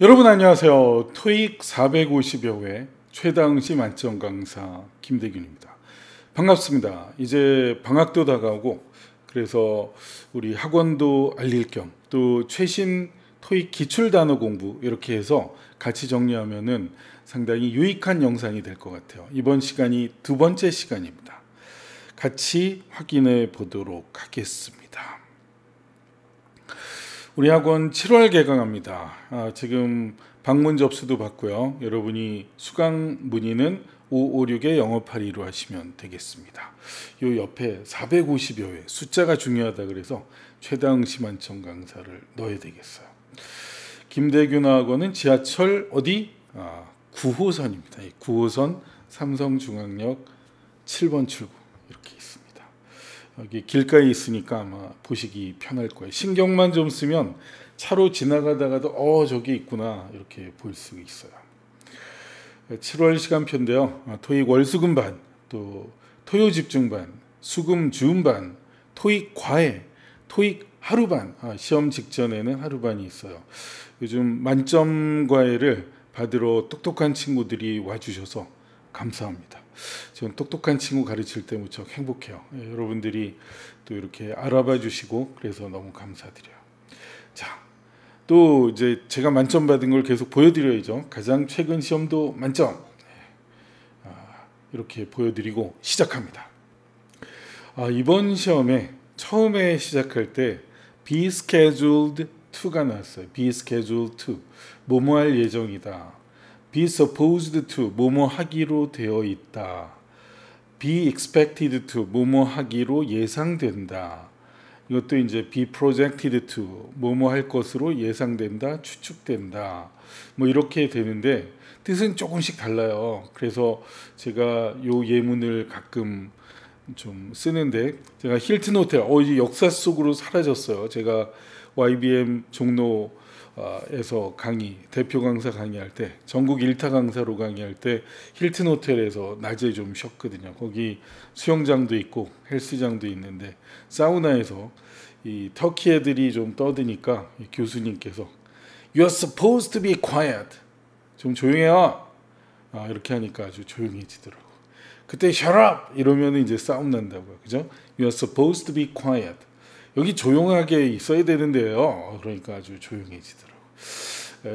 여러분 안녕하세요. 토익 450여 회 최다응시 만점 강사 김대균입니다. 반갑습니다. 이제 방학도 다가오고 그래서 우리 학원도 알릴 겸 또 최신 토익 기출 단어 공부 이렇게 해서 같이 정리하면은 상당히 유익한 영상이 될 것 같아요. 이번 시간이 두 번째 시간입니다. 같이 확인해 보도록 하겠습니다. 우리 학원 7월 개강합니다. 아, 지금 방문 접수도 받고요. 여러분이 수강 문의는 556에 영어82로 하시면 되겠습니다. 요 옆에 450여 회 숫자가 중요하다 그래서 최다응 시만청 강사를 넣어야 되겠어요. 김대균 학원은 지하철 어디? 아, 9호선입니다. 9호선 삼성중앙역 7번 출구 이렇게 있습니다. 여기 길가에 있으니까 아마 보시기 편할 거예요. 신경만 좀 쓰면 차로 지나가다가도 어 저기 있구나 이렇게 볼 수 있어요. 7월 시간표인데요. 아, 토익 월수금반, 또 토요 집중반, 수금 주음반, 토익 과외, 토익 하루반, 아, 시험 직전에는 하루반이 있어요. 요즘 만점 과외를 받으러 똑똑한 친구들이 와주셔서 감사합니다. 저는 똑똑한 친구 가르칠 때 무척 행복해요. 예, 여러분들이 또 이렇게 알아봐 주시고 그래서 너무 감사드려요. 자, 또 이제 제가 만점 받은 걸 계속 보여드려야죠. 가장 최근 시험도 만점. 예, 아, 이렇게 보여드리고 시작합니다. 아, 이번 시험에 처음에 시작할 때 be scheduled to가 나왔어요. be scheduled to 뭐뭐 할 예정이다. Be supposed to 뭐뭐 하기로 되어 있다. be expected to 뭐뭐 하기로 예상된다. 이것도 이제 be projected to 뭐뭐 할 것으로 예상된다, 추측된다. 뭐 이렇게 되는데 뜻은 조금씩 달라요. 그래서 제가 요 예문을 가끔 좀 쓰는데 제가 힐튼 호텔 어 이제 역사 속으로 사라졌어요. 제가 YBM 종로 에서 강의 대표 강사 강의할 때 전국 일타 강사로 강의할 때 힐튼 호텔에서 낮에 좀 쉬었거든요. 거기 수영장도 있고 헬스장도 있는데 사우나에서 이 터키 애들이 좀 떠드니까 교수님께서 You're supposed to be quiet. 좀 조용해요. 아, 이렇게 하니까 아주 조용해지더라고. 그때 shut up 이러면 이제 싸움 난다고요. 그죠? You're supposed to be quiet. 여기 조용하게 있어야 되는데요. 그러니까 아주 조용해지더라고.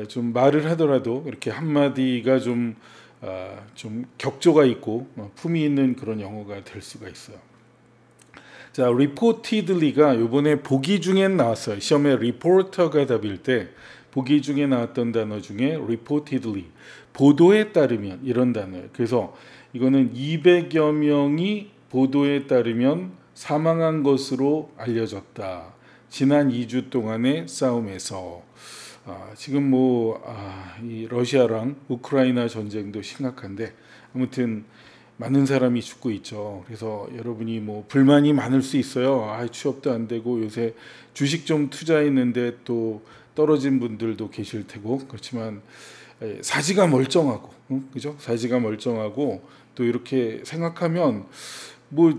좀 말을 하더라도 이렇게 한 마디가 좀, 아, 좀 격조가 있고 어, 품이 있는 그런 영어가 될 수가 있어요. 자, reportedly가 이번에 보기 중엔 나왔어요. 시험에 reporter가 답일 때 보기 중에 나왔던 단어 중에 reportedly 보도에 따르면 이런 단어예요. 그래서 이거는 200여 명이 보도에 따르면 사망한 것으로 알려졌다. 지난 2주 동안의 싸움에서 아, 지금 뭐 아, 이 러시아랑 우크라이나 전쟁도 심각한데 아무튼 많은 사람이 죽고 있죠. 그래서 여러분이 뭐 불만이 많을 수 있어요. 아, 취업도 안 되고 요새 주식 좀 투자했는데 또 떨어진 분들도 계실 테고 그렇지만 사지가 멀쩡하고 응? 그죠? 사지가 멀쩡하고 또 이렇게 생각하면 뭐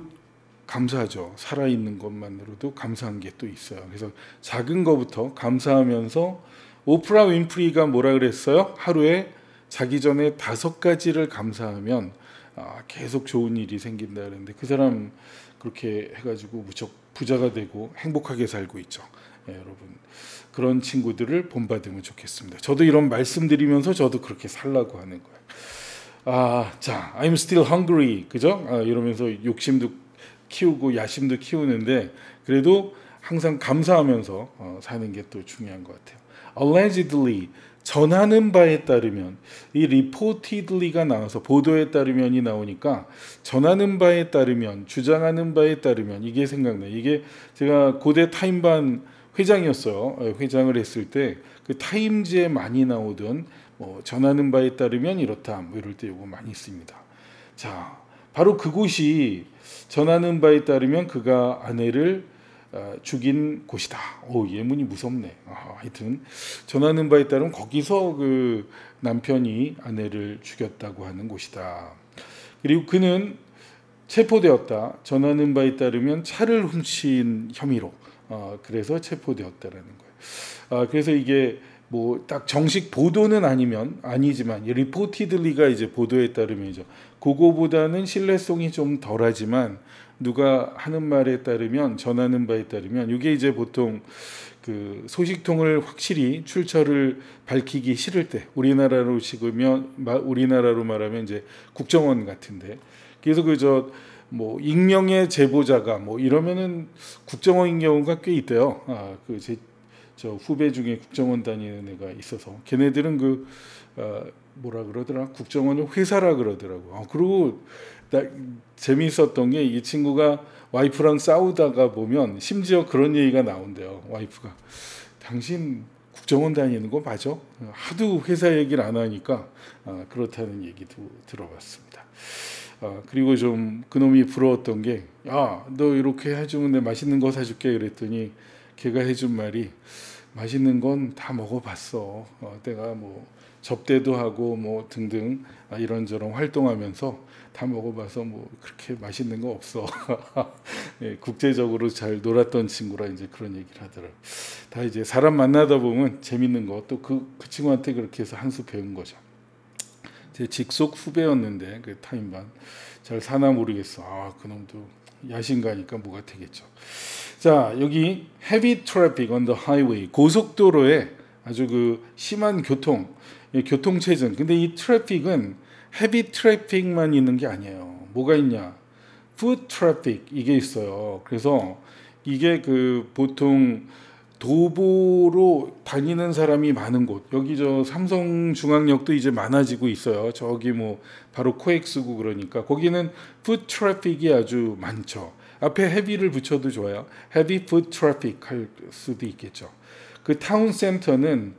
감사하죠. 살아있는 것만으로도 감사한 게 또 있어요. 그래서 작은 것부터 감사하면서 오프라 윈프리가 뭐라 그랬어요? 하루에 자기 전에 다섯 가지를 감사하면 아, 계속 좋은 일이 생긴다 그랬는데 그 사람 그렇게 해가지고 무척 부자가 되고 행복하게 살고 있죠. 예, 여러분 그런 친구들을 본받으면 좋겠습니다. 저도 이런 말씀드리면서 저도 그렇게 살라고 하는 거예요. 아, 자, I'm still hungry, 그죠? 아, 이러면서 욕심도 키우고 야심도 키우는데 그래도 항상 감사하면서 어, 사는 게 또 중요한 것 같아요. allegedly 전하는 바에 따르면 이 reportedly가 나와서 보도에 따르면이 나오니까 전하는 바에 따르면 주장하는 바에 따르면 이게 생각나. 이게 제가 고대 타임반 회장이었어요. 어, 회장을 했을 때 그 타임즈에 많이 나오던 뭐 전하는 바에 따르면 이렇다. 뭐 이럴 때 이거 많이 씁니다. 자, 바로 그곳이 전하는 바에 따르면 그가 아내를 어, 죽인 곳이다. 오 예문이 무섭네. 아, 하여튼 전하는 바에 따르면 거기서 그 남편이 아내를 죽였다고 하는 곳이다. 그리고 그는 체포되었다. 전하는 바에 따르면 차를 훔친 혐의로 어, 그래서 체포되었다라는 거예요. 아, 그래서 이게 뭐 딱 정식 보도는 아니면 아니지만 리포티들리가 이제 보도에 따르면 이죠. 그거보다는 신뢰성이 좀 덜하지만 누가 하는 말에 따르면 전하는 바에 따르면 이게 이제 보통 그 소식통을 확실히 출처를 밝히기 싫을 때 우리나라로 식으면 우리나라로 말하면 이제 국정원 같은데 그래서 그저 뭐 익명의 제보자가 뭐 이러면은 국정원인 경우가 꽤 있대요. 아그제 저 후배 중에 국정원 다니는 애가 있어서 걔네들은 그 어, 뭐라 그러더라 국정원을 회사라 그러더라고. 아, 그리고 나, 재미있었던 게 이 친구가 와이프랑 싸우다가 보면 심지어 그런 얘기가 나온대요. 와이프가 당신 국정원 다니는 거 맞아? 하도 회사 얘기를 안 하니까 아, 그렇다는 얘기도 들어봤습니다. 아, 그리고 좀 그놈이 부러웠던 게, 야, 너 이렇게 해주면 내 맛있는 거 사줄게 그랬더니 걔가 해준 말이 맛있는 건 다 먹어봤어. 어, 내가 뭐 접대도 하고 뭐 등등 아, 이런저런 활동하면서 다 먹어봐서 뭐 그렇게 맛있는 거 없어. 예, 국제적으로 잘 놀았던 친구라 이제 그런 얘기를 하더라고. 다 이제 사람 만나다 보면 재밌는 거 또 그그 친구한테 그렇게 해서 한 수 배운 거죠. 제 직속 후배였는데 그 타임반 잘 사나 모르겠어. 아 그놈도 야심가니까 뭐가 되겠죠. 자 여기 heavy traffic on the highway 고속도로에 아주 그 심한 교통 예, 교통 체증. 근데 이 traffic은 heavy traffic만 있는 게 아니에요. 뭐가 있냐? foot traffic 이게 있어요. 그래서 이게 그 보통 도보로 다니는 사람이 많은 곳 여기 저 삼성중앙역도 이제 많아지고 있어요. 저기 뭐 바로 코엑스고 그러니까 거기는 foot traffic이 아주 많죠. 앞에 heavy를 붙여도 좋아요. heavy foot traffic 할 수도 있겠죠. 그 town center는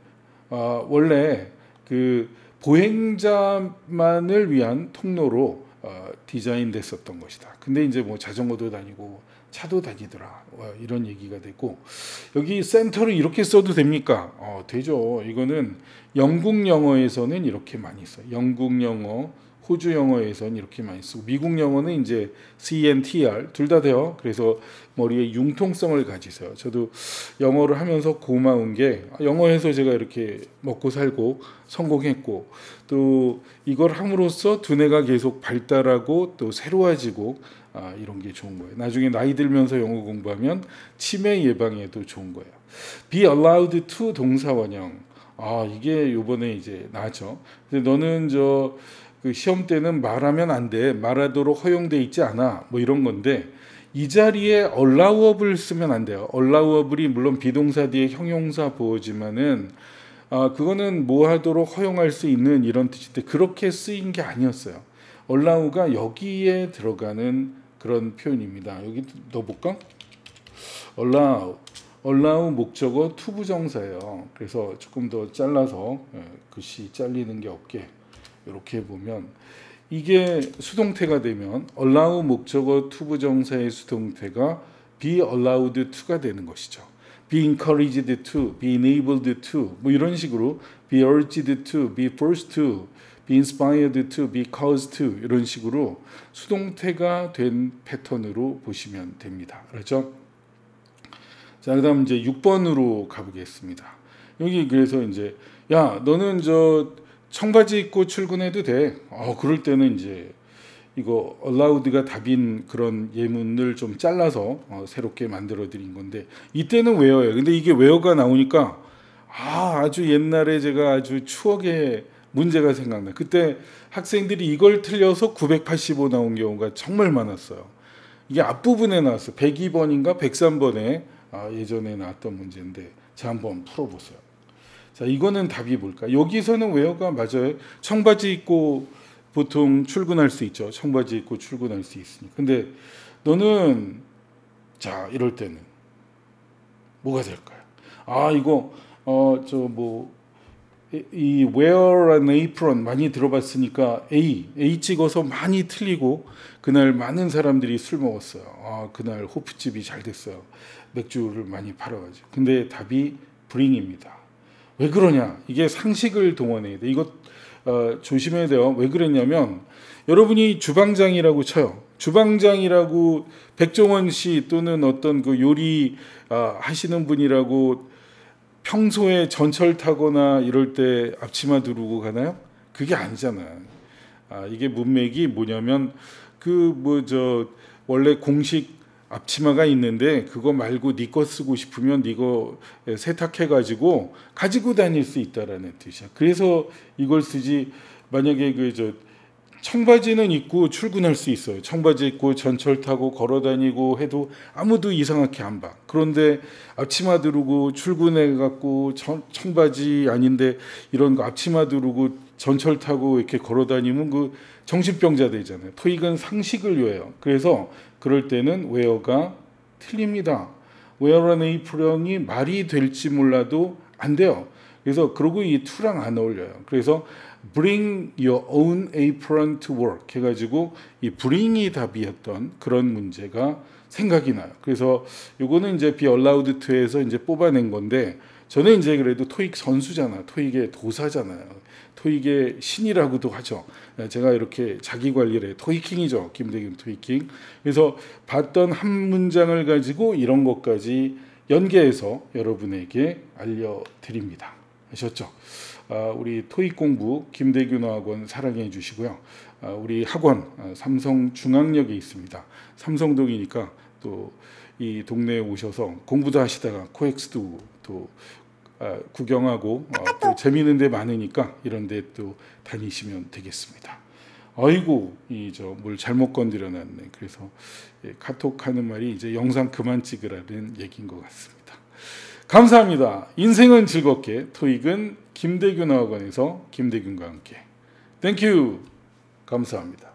어, 원래 그 보행자만을 위한 통로로 어, 디자인됐었던 것이다. 근데 이제 뭐 자전거도 다니고 차도 다니더라. 어, 이런 얘기가 되고 여기 센터를 이렇게 써도 됩니까? 어, 되죠. 이거는 영국 영어에서는 이렇게 많이 써요. 영국 영어, 호주 영어에서는 이렇게 많이 쓰고 미국 영어는 이제 CNTR 둘 다 돼요. 그래서 머리에 융통성을 가지세요. 저도 영어를 하면서 고마운 게 영어에서 제가 이렇게 먹고 살고 성공했고 또 이걸 함으로써 두뇌가 계속 발달하고 또 새로워지고 아, 이런 게 좋은 거예요. 나중에 나이 들면서 영어 공부하면 치매 예방에도 좋은 거예요. Be allowed to 동사 원형. 아 이게 요번에 이제 나죠. 근데 너는 저 그 시험 때는 말하면 안 돼. 말하도록 허용돼 있지 않아. 뭐 이런 건데 이 자리에 allowable 쓰면 안 돼요. allowable이 물론 비동사 뒤에 형용사 보호지만은 아 그거는 뭐 하도록 허용할 수 있는 이런 뜻인데 그렇게 쓰인 게 아니었어요. allow가 여기에 들어가는 그런 표현입니다. 여기 넣어볼까? allow allow 목적어 투부정사예요. 그래서 조금 더 잘라서 예, 글씨 잘리는 게 없게 이렇게 보면 이게 수동태가 되면 allow 목적어 투부 정사의 수동태가 be allowed to가 되는 것이죠. be encouraged to, be enabled to 뭐 이런 식으로 be urged to, be forced to, be inspired to, be caused to 이런 식으로 수동태가 된 패턴으로 보시면 됩니다. 그렇죠? 자, 그다음 이제 6번으로 가보겠습니다. 여기 그래서 이제 야, 너는 저 청바지 입고 출근해도 돼. 어, 그럴 때는 이제 이거 allowed가 답인 그런 예문을 좀 잘라서 어, 새롭게 만들어 드린 건데 이때는 wear예요. 근데 이게 웨어가 나오니까 아, 아주 옛날에 제가 아주 추억의 문제가 생각나. 그때 학생들이 이걸 틀려서 985 나온 경우가 정말 많았어요. 이게 앞부분에 나왔어. 102번인가 103번에 아, 예전에 나왔던 문제인데 자 한번 풀어 보세요. 자, 이거는 답이 뭘까? 여기서는 웨어가 맞아요. 청바지 입고 보통 출근할 수 있죠. 청바지 입고 출근할 수 있으니. 근데 너는 자, 이럴 때는 뭐가 될까요? 아, 이거 어 저뭐이 an apron 많이 들어봤으니까 A A 찍어서 많이 틀리고 그날 많은 사람들이 술 먹었어요. 아 그날 호프집이 잘 됐어요. 맥주를 많이 팔아가지고. 근데 답이 bring입니다. 왜 그러냐? 이게 상식을 동원해야 돼. 이거 어, 조심해야 돼요. 왜 그랬냐면 여러분이 주방장이라고 쳐요. 주방장이라고 백종원 씨 또는 어떤 그 요리 어, 하시는 분이라고 평소에 전철 타거나 이럴 때 앞치마 두르고 가나요? 그게 아니잖아요. 아, 이게 문맥이 뭐냐면 그 뭐 저 원래 공식 앞치마가 있는데 그거 말고 네 거 쓰고 싶으면 네 거 세탁해 가지고 가지고 다닐 수 있다라는 뜻이야. 그래서 이걸 쓰지 만약에 그 저 청바지는 입고 출근할 수 있어요. 청바지 입고 전철 타고 걸어 다니고 해도 아무도 이상하게 안 봐. 그런데 앞치마 두르고 출근해 갖고 청바지 아닌데 이런 거 앞치마 두르고 전철 타고 이렇게 걸어 다니면 그 정신병자 되잖아요. 토익은 상식을 요해요. 그래서 그럴 때는 웨어가 틀립니다. wear an apron이 말이 될지 몰라도 안 돼요. 그래서 그러고 이 투랑 안 어울려요. 그래서 bring your own apron to work 해가지고 이 bring이 답이었던 그런 문제가 생각이 나요. 그래서 요거는 이제 be allowed to에서 이제 뽑아낸 건데 저는 이제 그래도 토익 선수잖아. 토익의 도사잖아요. 토익의 신이라고도 하죠. 제가 이렇게 자기 관리를 해. 토익킹이죠. 김대균 토익킹. 그래서 봤던 한 문장을 가지고 이런 것까지 연계해서 여러분에게 알려드립니다. 아셨죠? 아, 우리 토익 공부 김대균 학원 사랑해 주시고요. 아, 우리 학원 아, 삼성 중앙역에 있습니다. 삼성동이니까 또 이 동네에 오셔서 공부도 하시다가 코엑스도 또 아, 구경하고 어, 또 재미있는 데 많으니까 이런 데 또 다니시면 되겠습니다. 아이고 이 저 뭘 잘못 건드려 놨네. 그래서 예, 카톡 하는 말이 이제 영상 그만 찍으라는 얘기인 것 같습니다. 감사합니다. 인생은 즐겁게 토익은 김대균 학원에서 김대균과 함께 thank you 감사합니다.